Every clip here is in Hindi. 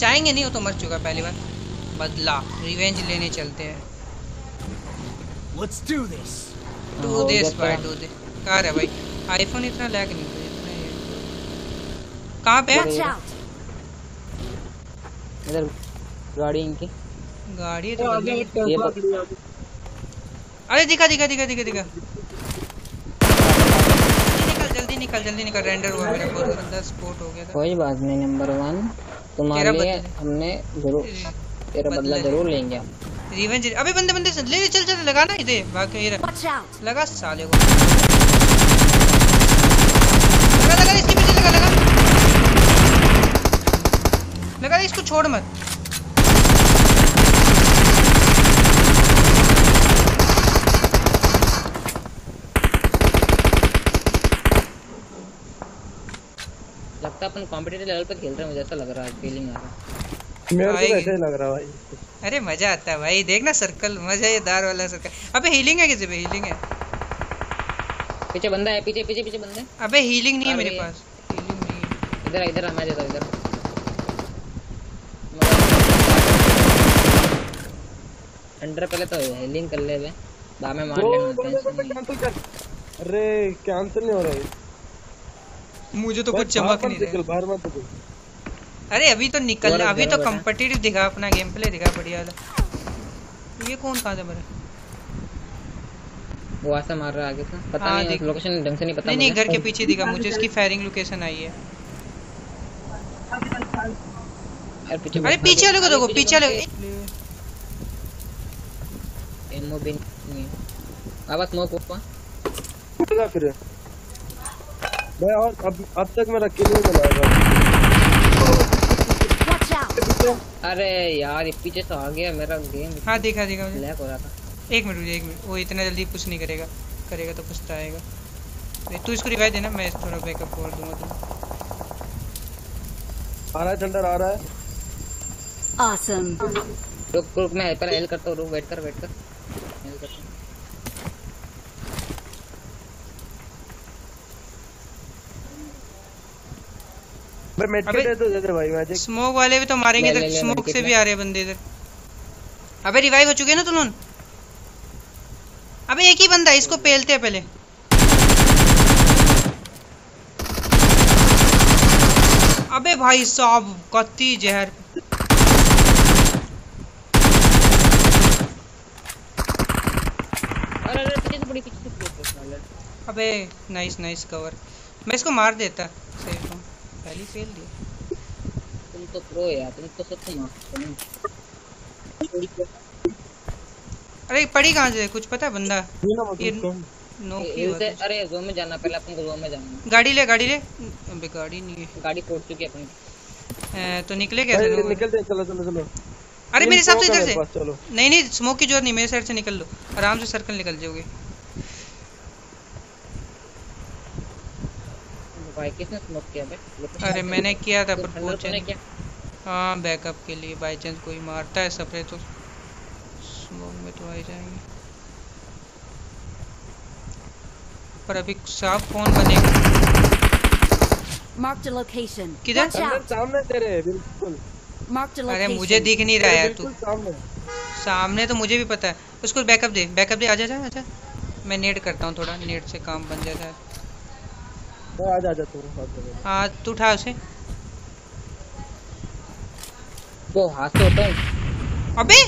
बचाएँगे नहीं वो तो मर चुका पहली बार। बदला रिवेंज लेने चलते हैं। Let's do this. डू हाँ, दिस हो भाई डू दिस कहाँ है भाई। आईफोन इतना लैग नहीं होता जितना ये। कहाँ पे है? इधर गाड़ी इनकी। गाड़ी तो आगे एक टेंपो ये अरे दिखा दिखा दिखा दिखा दिखा। निकल जल्दी निकल जल्दी निकल। रेंडर हुआ मेरा बहुत गंदा स्पोर्ट हो गया था। कोई बात नहीं नंबर वन तुम्हारे लिए हमने ज़रूर तेरा बदला ज़रूर लेंगे हम। रिवेंज अबे बंदे बंदे से- ले ले चल चल लगा ना इधर बाकी ये रहा। लगा साले को। लगा लगा इसके पीछे लगा लगा। लगा इसको छोड़ मत। लगता है अपन कॉम्पिटिटिव लेवल पे खेल रहे हैं मुझे ऐसा लग रहा है फीलिंग आ रहा है। मेरे को तो ऐसा ही लग रहा है भाई। अरे मज़ा आता है भाई देखना सर्कल मज़ेदार वाला सर्कल अबे हीलिंग है किसी पे हीलिंग है। पीछे बंदा है पीछे पीछे पीछे बंदे अबे हीलिंग नहीं है मेरे पास। हीलिंग नहीं है। इधर इधर आ, मैं हूँ इधर। अंडर पहले तो हेलिंग कर ले बे बाद में मार लेना टेंशन नहीं। अरे कैंसिल नहीं हो रहा है मुझे तो कुछ चमक नहीं रहा। बाहर मत निकल। अरे अभी तो निकल अभी तो। कम्पिटिटिव दिखा अपना गेम प्ले दिखा बढ़िया वाला ये कौन कहाँ से मरा? वो ऐसा मार रहा आगे से। पता हाँ, नहीं देख- लोकेशन ढंग से नहीं पता नहीं नहीं घर के पीछे दिखा मुझे इसकी फायरिंग लोकेशन आई है। अरे पीछे वाले को देखो पीछे वाले एमओ है। आवाज़ स्मोक उठेगा फिर भाई और अब अब तक मेरा किल नहीं बनाएगा अरे यार ये पीछे से आ गया मेरा गेम हाँ दिखा दिखा मुझे। लैग हो रहा था। एक मिनट एक मिनट। वो इतना जल्दी कुछ नहीं करेगा। करेगा तो पछताएगा अरे तू इसको रिवाइव देना मैं थोड़ा बैकअप कर दूँगा तुम आ रहा है थंडर आ रहा है। Awesome! रुक रुक मैं पहले हेल करता हूँ रुक वेट कर वेट कर। हेल करता हूँ। भाई मेड अबे- किट है तो दे दे भाई मैजिक स्मोक वाले भी तो मारेंगे इधर स्मोक से भी आ रहे हैं बंदे इधर। अबे रिवाइव हो चुके हैं ना तुम लोग? अबे एक ही बंदा है इसको पेलते हैं पहले। अबे भाई साहब कत्ती जहर। अबे नाइस नाइस कवर मैं इसको मार देता हूँ पहले फेल दिया तुम तो प्रो यार तुम तो सब मार अरे पड़ी कहाँ से? कुछ पता है बंदा? ये ना मत ये उसको नो ये- की। अरे जोन में जाना पहले अपन को जोन में जाना। गाड़ी ले गाड़ी ले। अबे गाड़ी नहीं है। गाड़ी फोड़ चुकी है अपनी। तो निकले कैसे भाई लोग? निकल चलो चलो चलो। अरे मेरे हिसाब से इधर से। नहीं नहीं स्मोक की ज़रूरत नहीं मेरे साइड से निकल लो। आराम से सर्कल निकल जाओगे। भाई किसने स्मोक किया बे अरे मैंने किया था तो पर तूने नहीं। किया? हाँ बैकअप के लिए बाई चांस कोई मारता है सपरे तो। स्मोक में तो आ ही जाएँगे। पर अभी साफ़ कौन बनेगा? Marked a location. किधर? सामने तेरे बिल्कुल। Marked a अरे मुझे दिख नहीं रहा यार तू। सामने। सामने तो मुझे भी पता है। उसको बैकअप दे बैकअप दे आजा जा आजा मैं नेट करता हूँ थोड़ा नेट से काम बन जाता है। भाई, आ जा आ जा तू। हाँ तू उठा उसे। वो हाथ से होता है अबे!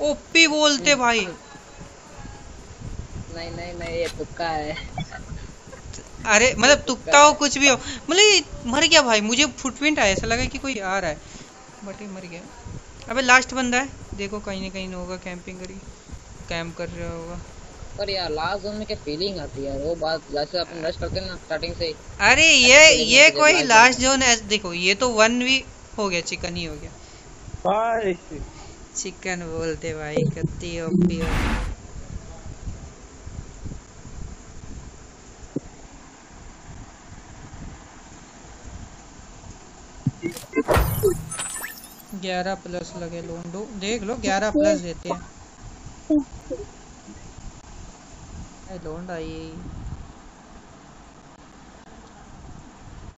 ओपी बोलते भाई। नहीं नहीं नहीं ये तुक्का है। अरे मतलब तुक्का हो कुछ भी हो। मतलब मर गया भाई मुझे फुटप्रिंट आया ऐसा लगा कि कोई आ रहा है। बट ये मर गया। अबे लास्ट बंदा है। देखो कहीं ना कहीं होगा कैंपिंग करी। कैंप कर रहा होगा। पर यार लास्ट जोन में क्या फीलिंग आती है यार? वो बात जैसे अपन रश करते हैं ना स्टार्टिंग से अरे ये ये कोई लास्ट जोन है देखो ये तो वन भी हो गया चिकन ही हो गया। भाई। चिकन बोलते भाई कत्ती ओपी हो ग्यारह प्लस लगे लोंडो। देख लो ग्यारह प्लस देते हैं। അതുകൊണ്ടായി